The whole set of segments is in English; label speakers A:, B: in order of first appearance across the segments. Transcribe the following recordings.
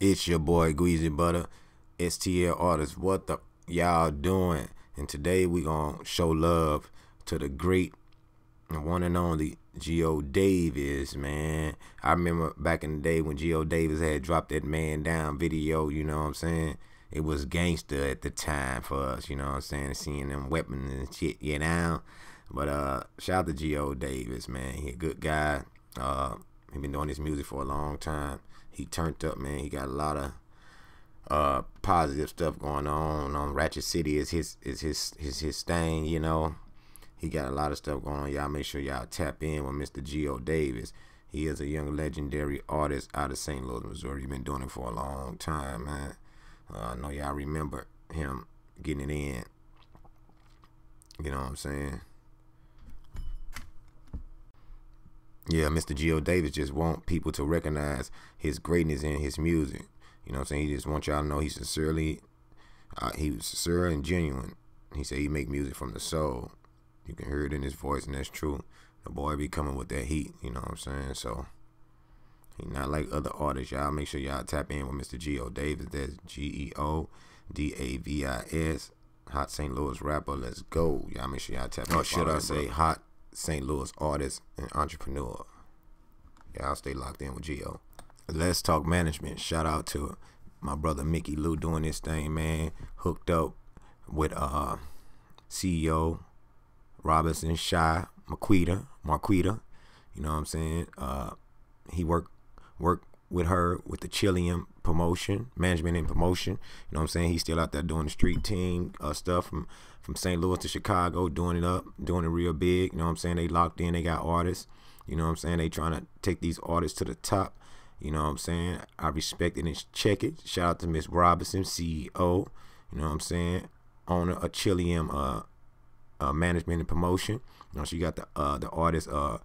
A: It's your boy Guiasy Butta, STL artist. What the y'all doing? And today we gonna show love to the great one and only Geo Davis, man. I remember back in the day when Geo Davis had dropped that man down video, you know what I'm saying? It was gangster at the time for us, you know what I'm saying? Seeing them weapons and shit, you know. But uh shout out to Geo Davis, man. He a good guy. Uh he been doing this music for a long time he turned up, man. He got a lot of uh positive stuff going on. On Ratchet City is his is his his his thing, you know. He got a lot of stuff going on. Y'all make sure y'all tap in with Mr. Geo Davis. He is a young legendary artist out of St. Louis, Missouri. He's been doing it for a long time, man. Uh, I know y'all remember him getting it in. You know what I'm saying? Yeah, Mr. Geo Davis just want people to recognize his greatness in his music. You know what I'm saying? He just want y'all to know he sincerely, uh, he was sincere and genuine. He said he make music from the soul. You can hear it in his voice, and that's true. The boy be coming with that heat. You know what I'm saying? So he not like other artists. Y'all make sure y'all tap in with Mr. Geo Davis. That's G E O D A V I S. Hot St. Louis rapper. Let's go. Y'all make sure y'all tap in. Or should I say hot St. Louis artist and entrepreneur. Yeah, I'll stay locked in with Geo. Let's talk management. Shout out to my brother Mickey Lou doing this thing, man. Hooked up with uh CEO Robinson Shy Marquita, Marquita. You know what I'm saying? Uh he worked worked with her with the Chillium promotion, management and promotion. You know what I'm saying? He's still out there doing the street team uh, stuff from from St. Louis to Chicago, doing it up, doing it real big. You know what I'm saying? They locked in, they got artists. You know what I'm saying? They trying to take these artists to the top. You know what I'm saying? I respect it and check it. Shout out to Miss Robinson, CEO. You know what I'm saying? Owner of Chillium uh, uh, Management and Promotion. You know, she got the uh, the artists. Uh,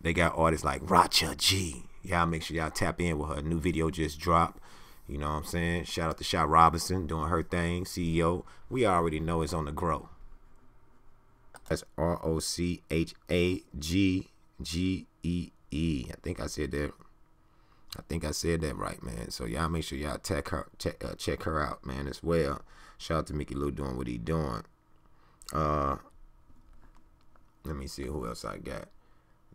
A: they got artists like Racha G. Y'all make sure y'all tap in with her new video just dropped. You know what I'm saying? Shout out to Shot Robinson doing her thing, CEO. We already know it's on the grow. That's R O C H A G G E E. I think I said that. I think I said that right, man. So y'all make sure y'all check her, check, uh, check her out, man, as well. Shout out to Mickey Lou doing what he doing. Uh, let me see who else I got.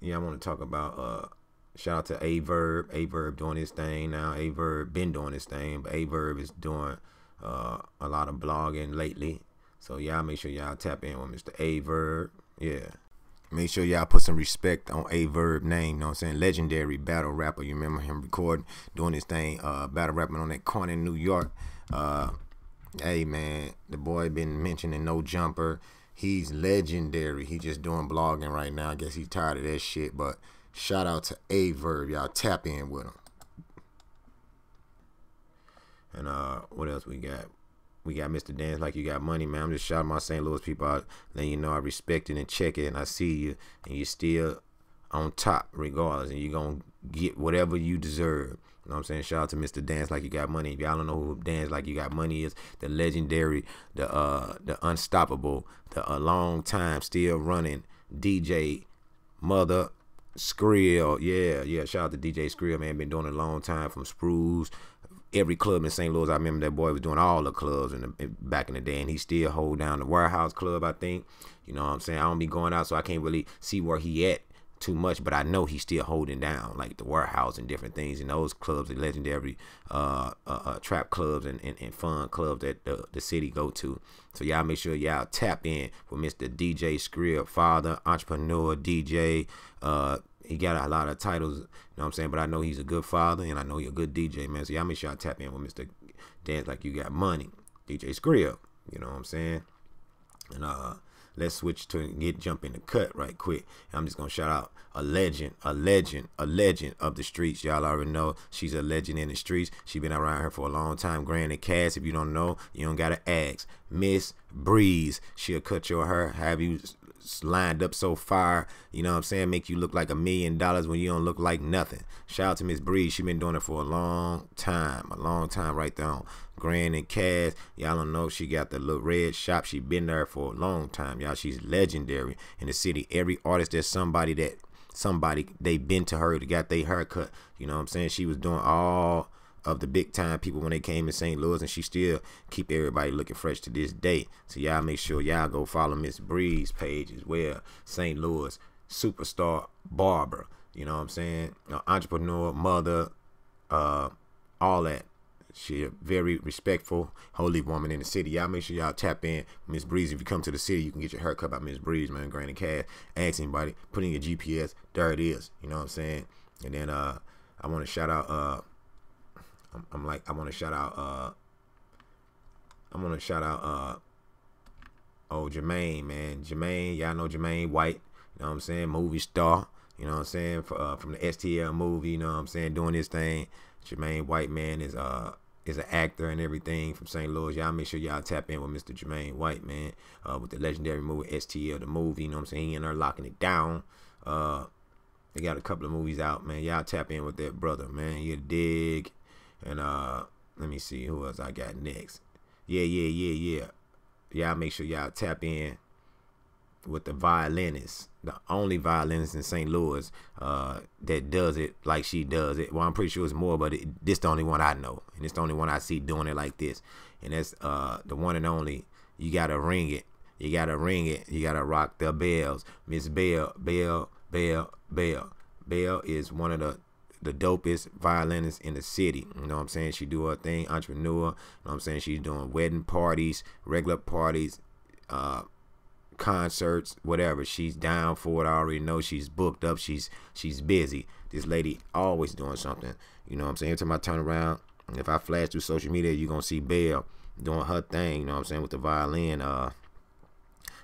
A: Yeah, I want to talk about uh Shout out to Aye Verb. Averb doing his thing now. Aye Verb been doing his thing, but Aye Verb is doing uh, a lot of blogging lately. So y'all make sure y'all tap in with Mr. Aye Verb. Yeah. Make sure y'all put some respect on Aye Verb name. You know what I'm saying? Legendary battle rapper. You remember him recording, doing his thing, uh, battle rapping on that corner in New York. Uh, hey man, the boy been mentioning no jumper. He's legendary. He just doing blogging right now. I guess he's tired of that shit, but Shout out to Aye Verb. Y'all tap in with him. And uh, what else we got? We got Mr. Dance like you got money, man. I'm just shouting my St. Louis people out, letting you know I respect it and check it, and I see you, and you still on top regardless, and you're gonna get whatever you deserve. You know what I'm saying? Shout out to Mr. Dance like you got money. If y'all don't know who Dance like you got money is, the legendary, the uh, the unstoppable, the a long time still running DJ, mother Skrill, yeah, yeah. Shout out to DJ Skrill, man. Been doing it a long time from Sprues. Every club in St. Louis, I remember that boy was doing all the clubs in the back in the day, and he still hold down the warehouse club. I think, you know what I'm saying. I don't be going out, so I can't really see where he at too much, but I know he's still holding down like the warehouse and different things and those clubs, the legendary uh, uh, uh, trap clubs and, and, and, fun clubs that the, the city go to. So y'all make sure y'all tap in with Mr. DJ Skrill, father, entrepreneur, DJ. Uh, he got a lot of titles, you know what I'm saying? But I know he's a good father and I know he's a good DJ, man. So y'all make sure y'all tap in with Mr. Dance like you got money, DJ Skrill. You know what I'm saying? And uh let's switch to get jump in the cut right quick. I'm just gonna shout out a legend, a legend, a legend of the streets. Y'all already know she's a legend in the streets. She been around here for a long time. Granny Cass, if you don't know, you don't gotta ask. Miss Breeze, she'll cut your hair, have you lined up so far, you know what I'm saying, make you look like a million dollars when you don't look like nothing. Shout out to Miss Breeze. She been doing it for a long time, a long time right there on Grand and Cass. Y'all don't know she got the little red shop. She been there for a long time, y'all. She's legendary in the city. Every artist, there's somebody that somebody they been to her to got their haircut. You know what I'm saying? She was doing all of the big time people when they came in St. Louis, and she still keep everybody looking fresh to this day. So y'all make sure y'all go follow Miss Breeze page as well. St. Louis superstar barber. You know what I'm saying? entrepreneur, mother, uh, all that. She a very respectful, holy woman in the city. Y'all make sure y'all tap in Miss Breeze. If you come to the city, you can get your hair cut by Miss Breeze, man. Granny Cash. Ask anybody. Put in your GPS. There it is. You know what I'm saying? And then uh, I want to shout out. Uh, I'm, I'm like I want to shout out. Uh, I want to shout out. Uh, oh Jermaine, man. Jermaine, y'all know Jermaine White. You know what I'm saying? Movie star. You know what I'm saying? For, uh, from the STL movie. You know what I'm saying? Doing this thing. Jermaine White, man, is uh is an actor and everything from St. Louis. Y'all make sure y'all tap in with Mr. Jermaine White, man, uh, with the legendary movie STL, the movie. You know what I'm saying? He and her locking it down. Uh, they got a couple of movies out, man. Y'all tap in with that brother, man. You dig. And uh, let me see who else I got next. Yeah, yeah, yeah, yeah. Y'all make sure y'all tap in with the violinist, the only violinist in St. Louis uh, that does it like she does it. Well, I'm pretty sure it's more, but it, this the only one I know, and it's the only one I see doing it like this. And that's uh, the one and only. You gotta ring it. You gotta ring it. You gotta rock the bells. Miss Bell, Bell, Bell, Bell. Bell is one of the the dopest violinist in the city. You know what I'm saying? She do her thing, entrepreneur. You know what I'm saying? She's doing wedding parties, regular parties, uh, concerts, whatever. She's down for it. I already know she's booked up. She's she's busy. This lady always doing something. You know what I'm saying? Every time I turn around, if I flash through social media, you're gonna see Belle doing her thing, you know what I'm saying, with the violin. Uh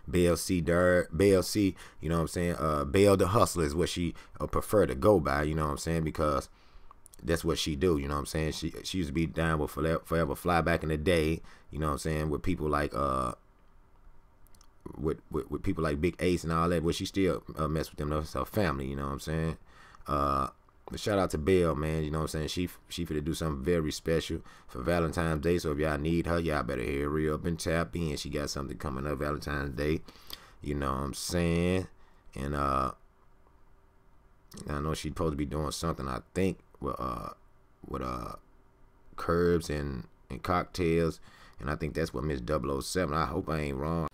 A: BLC Dirt, BLC, you know what I'm saying? Uh Belle the Hustler is what she uh, prefer to go by, you know what I'm saying? Because that's what she do, you know what I'm saying? She she used to be down with forever fly back in the day, you know what I'm saying, with people like uh with, with, with people like Big Ace and all that, but she still uh, mess with them. That's her family, you know what I'm saying? Uh, but shout out to Belle, man. You know what I'm saying? She she finna do something very special for Valentine's Day. So if y'all need her, y'all better hurry up and tap in. She got something coming up Valentine's Day. You know what I'm saying? And uh, I know she's supposed to be doing something. I think with uh with uh curbs and and cocktails. And I think that's what Miss 007. I hope I ain't wrong.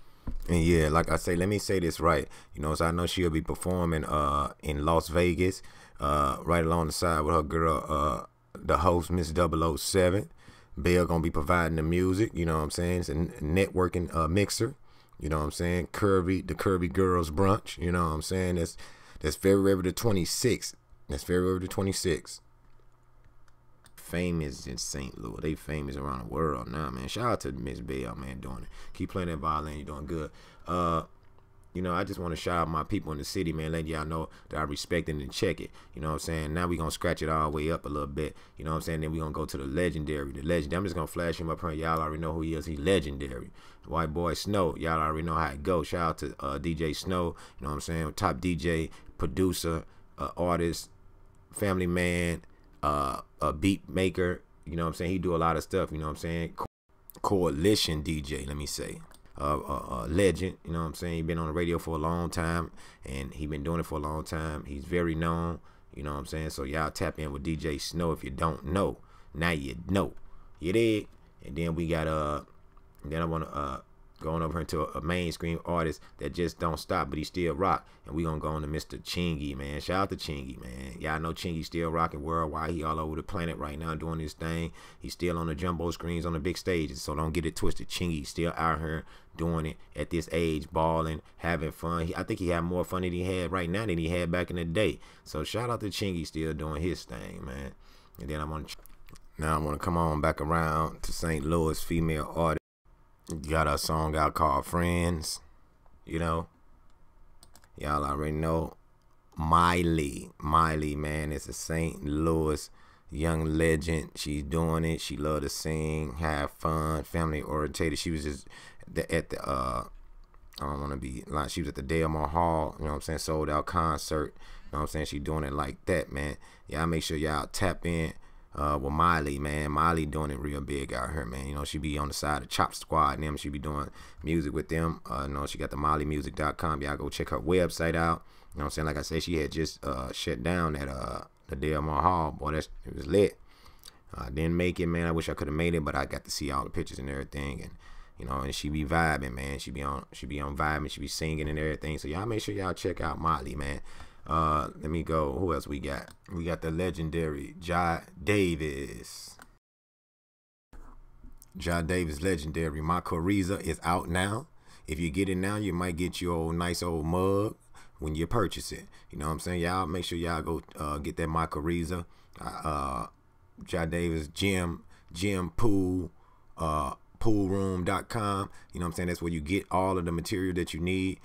A: And yeah, like I say, let me say this right. You know, so I know she'll be performing uh in Las Vegas, uh, right along the side with her girl, uh, the host, Miss 007. Bill gonna be providing the music, you know what I'm saying? It's a networking uh, mixer, you know what I'm saying? Curvy, the Curvy Girls Brunch, you know what I'm saying? That's that's February the 26th. That's February the 26th famous in St. Louis. They famous around the world now, man. Shout out to Miss Belle, man, doing it. Keep playing that violin. You're doing good. Uh, you know, I just want to shout out my people in the city, man. Let y'all know that I respect it and check it. You know what I'm saying? Now we going to scratch it all the way up a little bit. You know what I'm saying? Then we going to go to the legendary. The legend. I'm just going to flash him up here. Y'all already know who he is. He's legendary. White Boy Snow. Y'all already know how it goes. Shout out to uh, DJ Snow. You know what I'm saying? Top DJ, producer, uh, artist, family man, uh, a beat maker. You know what I'm saying? He do a lot of stuff. You know what I'm saying? Co coalition DJ, let me say. Uh, a, legend. You know what I'm saying? He's been on the radio for a long time, and he's been doing it for a long time. He's very known. You know what I'm saying? So y'all tap in with DJ Snow if you don't know. Now you know. You did. And then we got uh. Then I wanna uh going over into a, mainstream artist that just don't stop, but he still rock. And we gonna go on to Mr. Chingy, man. Shout out to Chingy, man. Y'all know Chingy still rocking worldwide. He all over the planet right now doing his thing. He's still on the jumbo screens on the big stages, so don't get it twisted. Chingy still out here doing it at this age, balling, having fun. He, I think he had more fun than he had right now than he had back in the day. So shout out to Chingy still doing his thing, man. And then I'm gonna now I'm gonna come on back around to St. Louis female artist got a song out called Friends. You know, y'all already know Miley. Miley, man, is a St. Louis young legend. She's doing it. She love to sing, have fun, family orientated. She was just at the uh I don't want to be like she was at the Delmar Hall, you know what I'm saying, sold out concert. You know what I'm saying? She doing it like that, man. Y'all make sure y'all tap in uh, with Miley, man. Miley doing it real big out here, man. You know, she be on the side of Chop Squad and them. She be doing music with them. Uh, you know, she got the MileyMusic.com. Y'all go check her website out. You know what I'm saying? Like I said, she had just uh, shut down at uh, the Delmar Hall. Boy, that's, it was lit. I didn't make it, man. I wish I could have made it, but I got to see all the pictures and everything, and you know, and she be vibing, man. She be on, she be on vibing, she be singing and everything. So y'all make sure y'all check out Molly, man. Uh, let me go. Who else we got? We got the legendary Jah Davis. Jah Davis, legendary. My Coriza is out now. If you get it now, you might get your old nice old mug when you purchase it. You know what I'm saying? Y'all make sure y'all go uh, get that My Coriza. Uh, Jah Davis, Gym, Gym Pool, uh, poolroom.com. You know what I'm saying? That's where you get all of the material that you need.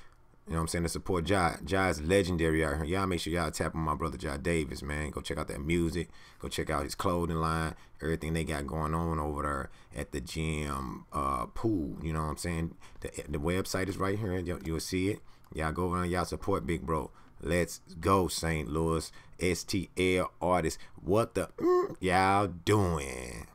A: You know what I'm saying? To support Jah. Jah is legendary out here. Y'all make sure y'all tap on my brother Jah Davis, man. Go check out that music. Go check out his clothing line. Everything they got going on over there at the gym uh, pool. You know what I'm saying? The, the website is right here. You'll, see it. Y'all go and y'all support Big Bro. Let's go, St. Louis. STL artists. What the mm, y'all doing?